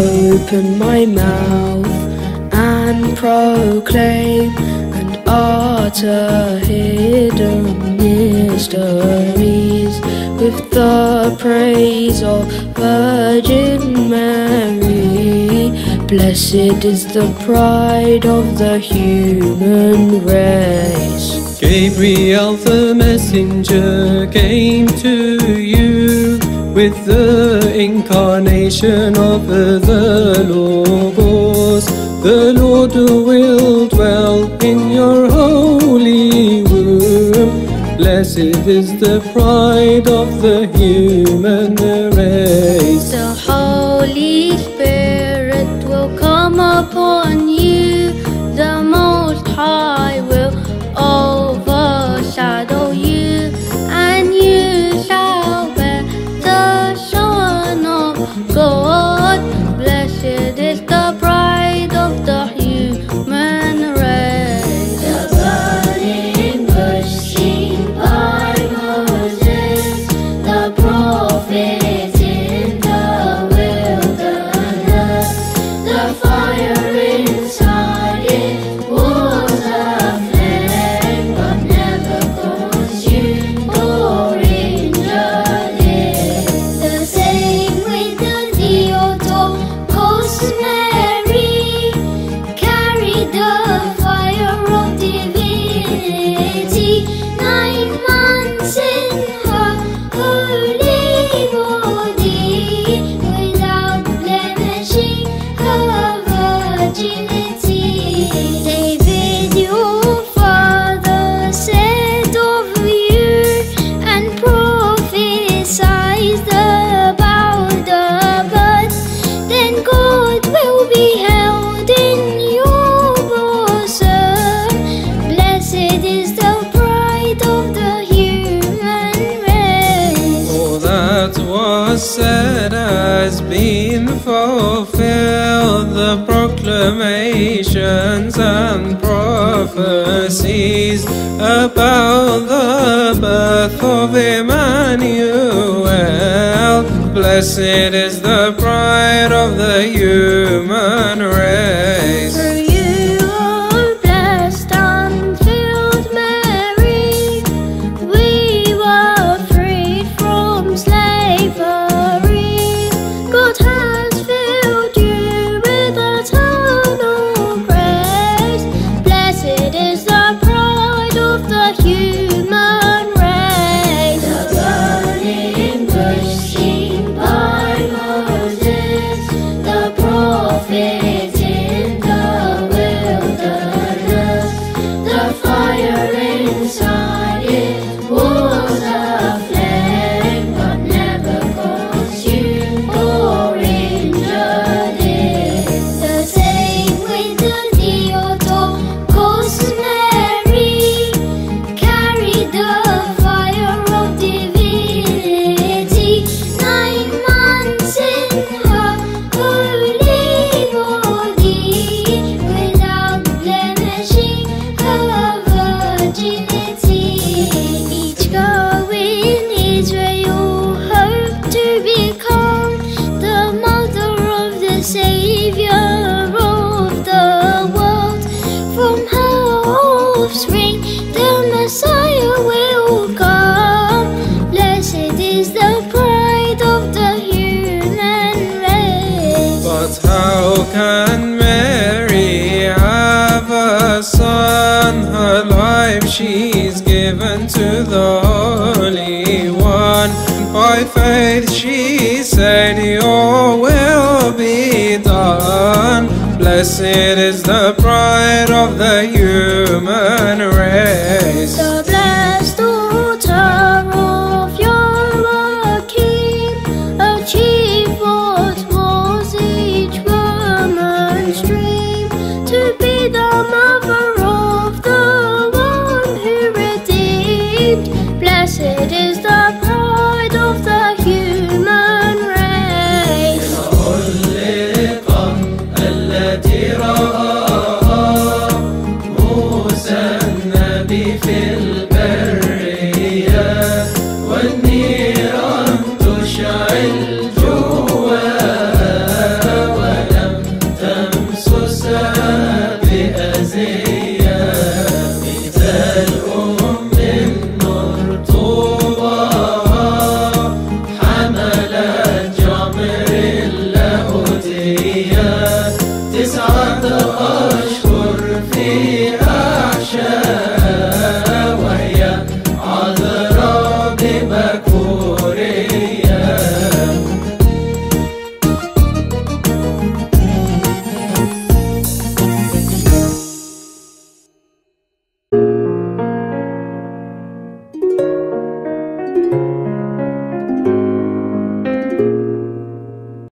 open my mouth and proclaim and utter hidden mysteries with the praise of Virgin Mary. Blessed is the pride of the human race. Gabriel the messenger came to you with the incarnation of the Logos. The Lord will dwell in your holy womb. Blessed is the pride of the human race. So holy. said has been fulfilled. The proclamations and prophecies about the birth of Emmanuel. Blessed is the pride of the human race. faith she said, Your will be done. Blessed is the pride of the human race.